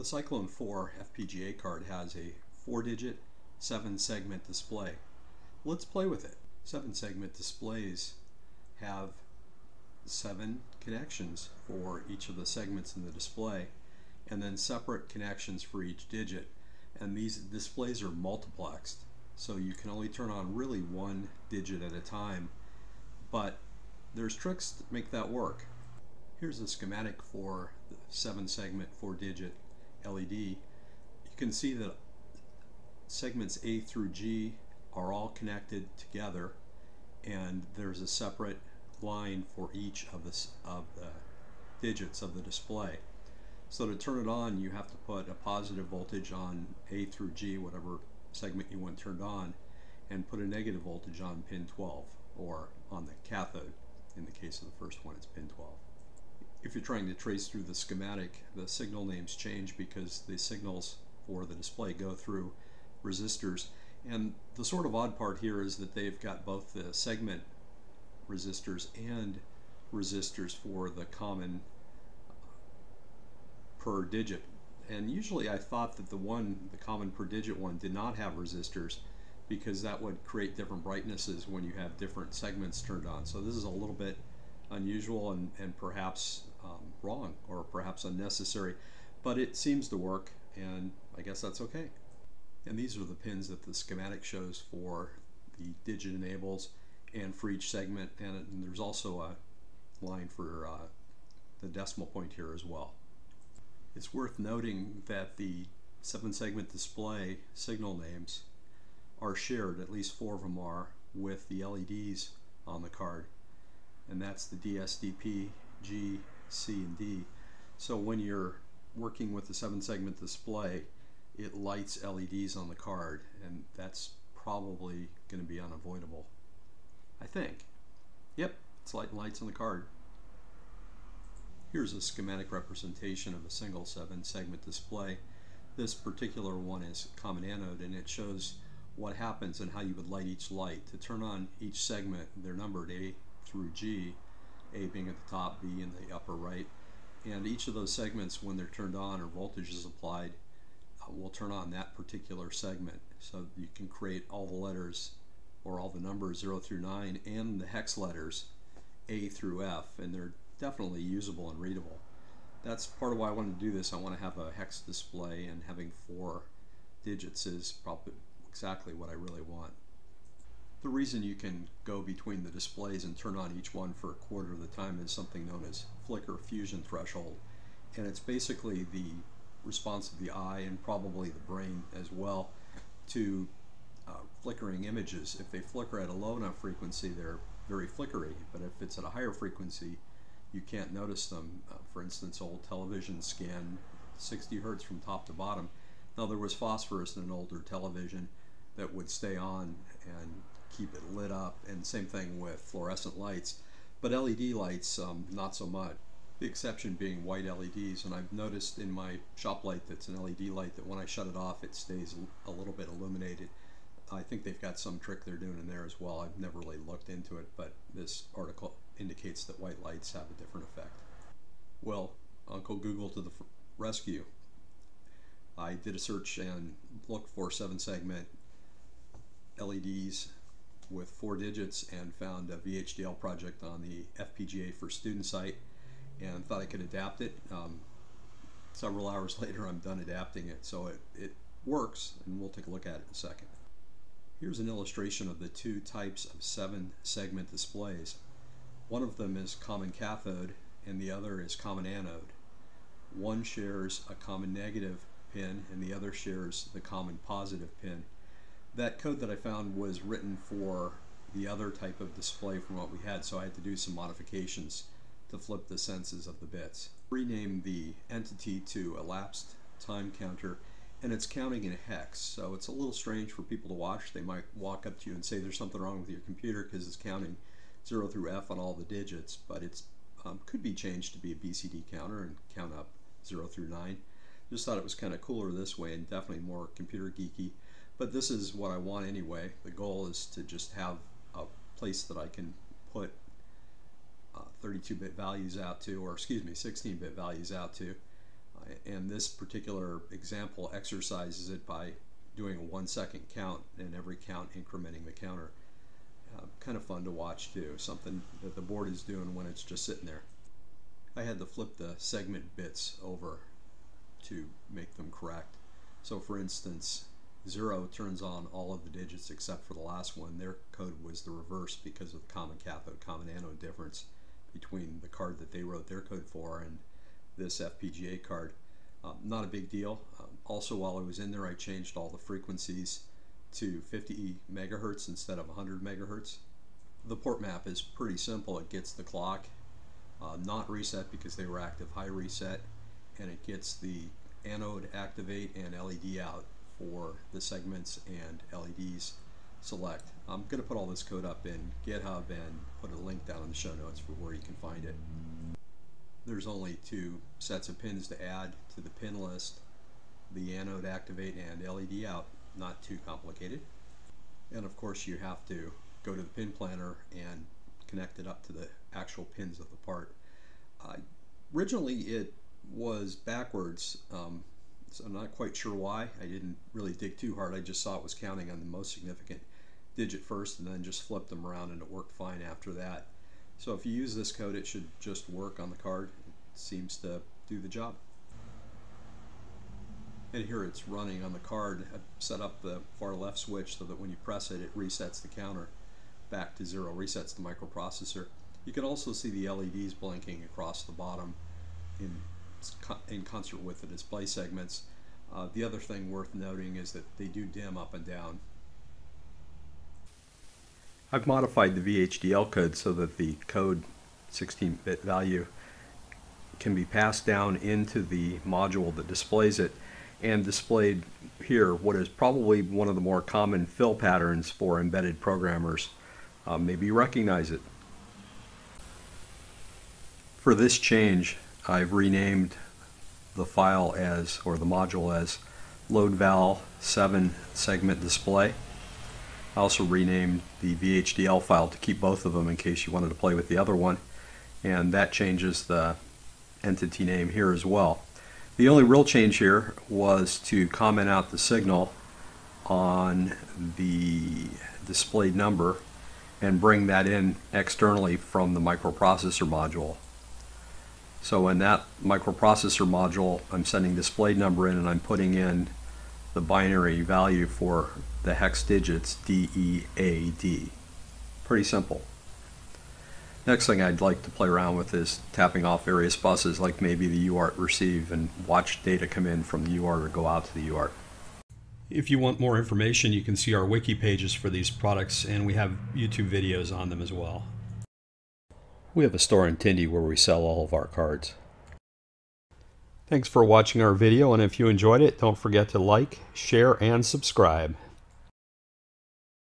The Cyclone 4 FPGA card has a 4-digit 7-segment display. Let's play with it. 7-segment displays have 7 connections for each of the segments in the display and then separate connections for each digit and these displays are multiplexed so you can only turn on really one digit at a time but there's tricks to make that work. Here's a schematic for the 7 segment 4 digit LED, you can see that segments A through G are all connected together and there's a separate line for each of the, of the digits of the display. So to turn it on you have to put a positive voltage on A through G, whatever segment you want turned on, and put a negative voltage on pin 12 or on the cathode. In the case of the first one it's pin 12 if you're trying to trace through the schematic, the signal names change because the signals for the display go through resistors. And the sort of odd part here is that they've got both the segment resistors and resistors for the common per digit. And usually I thought that the one, the common per digit one, did not have resistors because that would create different brightnesses when you have different segments turned on. So this is a little bit unusual and, and perhaps um, wrong or perhaps unnecessary, but it seems to work and I guess that's okay. And these are the pins that the schematic shows for the digit enables and for each segment and, and there's also a line for uh, the decimal point here as well. It's worth noting that the seven segment display signal names are shared, at least four of them are, with the LEDs on the card and that's the DSDP, G, C, and D. So when you're working with the seven segment display, it lights LEDs on the card, and that's probably going to be unavoidable. I think. Yep, it's lighting lights on the card. Here's a schematic representation of a single seven segment display. This particular one is common anode and it shows what happens and how you would light each light. To turn on each segment, they're numbered A through G, A being at the top, B in the upper right. And each of those segments, when they're turned on or voltage is applied, uh, will turn on that particular segment. So you can create all the letters or all the numbers 0 through 9 and the hex letters A through F, and they're definitely usable and readable. That's part of why I wanted to do this. I want to have a hex display, and having four digits is probably exactly what I really want. The reason you can go between the displays and turn on each one for a quarter of the time is something known as flicker fusion threshold. And it's basically the response of the eye and probably the brain as well to uh, flickering images. If they flicker at a low enough frequency, they're very flickery, but if it's at a higher frequency, you can't notice them. Uh, for instance, old television scan 60 hertz from top to bottom. Now there was phosphorus in an older television that would stay on and keep it lit up, and same thing with fluorescent lights. But LED lights, um, not so much. The exception being white LEDs, and I've noticed in my shop light that's an LED light that when I shut it off, it stays a little bit illuminated. I think they've got some trick they're doing in there as well. I've never really looked into it, but this article indicates that white lights have a different effect. Well, Uncle Google to the rescue. I did a search and looked for seven segment LEDs with four digits and found a VHDL project on the FPGA for student site and thought I could adapt it. Um, several hours later I'm done adapting it so it, it works and we'll take a look at it in a second. Here's an illustration of the two types of seven segment displays. One of them is common cathode and the other is common anode. One shares a common negative pin and the other shares the common positive pin that code that I found was written for the other type of display from what we had, so I had to do some modifications to flip the senses of the bits. Rename the entity to elapsed time counter, and it's counting in hex, so it's a little strange for people to watch. They might walk up to you and say there's something wrong with your computer because it's counting 0 through F on all the digits, but it um, could be changed to be a BCD counter and count up 0 through 9. Just thought it was kind of cooler this way and definitely more computer geeky. But this is what I want anyway. The goal is to just have a place that I can put 32-bit uh, values out to, or excuse me, 16-bit values out to. Uh, and this particular example exercises it by doing a one second count and every count incrementing the counter. Uh, kind of fun to watch too, something that the board is doing when it's just sitting there. I had to flip the segment bits over to make them correct. So for instance, 0 turns on all of the digits except for the last one. Their code was the reverse because of the common cathode, common anode difference between the card that they wrote their code for and this FPGA card. Um, not a big deal. Um, also, while I was in there, I changed all the frequencies to 50 megahertz instead of 100 megahertz. The port map is pretty simple. It gets the clock uh, not reset because they were active high reset, and it gets the anode activate and LED out for the segments and LEDs select. I'm going to put all this code up in GitHub and put a link down in the show notes for where you can find it. There's only two sets of pins to add to the pin list, the anode activate and LED out, not too complicated. And of course you have to go to the pin planner and connect it up to the actual pins of the part. Uh, originally it was backwards. Um, so I'm not quite sure why. I didn't really dig too hard. I just saw it was counting on the most significant digit first and then just flipped them around and it worked fine after that. So if you use this code, it should just work on the card. It seems to do the job. And here it's running on the card. I've set up the far left switch so that when you press it, it resets the counter back to zero, resets the microprocessor. You can also see the LEDs blinking across the bottom in in concert with the display segments. Uh, the other thing worth noting is that they do dim up and down. I've modified the VHDL code so that the code 16-bit value can be passed down into the module that displays it and displayed here what is probably one of the more common fill patterns for embedded programmers. Um, maybe recognize it. For this change, I've renamed the file as, or the module as, loadval 7 segment display. I also renamed the VHDL file to keep both of them in case you wanted to play with the other one. And that changes the entity name here as well. The only real change here was to comment out the signal on the displayed number and bring that in externally from the microprocessor module. So in that microprocessor module, I'm sending displayed number in and I'm putting in the binary value for the hex digits DEAD. Pretty simple. Next thing I'd like to play around with is tapping off various buses like maybe the UART receive and watch data come in from the UART or go out to the UART. If you want more information, you can see our wiki pages for these products and we have YouTube videos on them as well. We have a store in Tindie where we sell all of our cards. Thanks for watching our video, and if you enjoyed it, don't forget to like, share, and subscribe.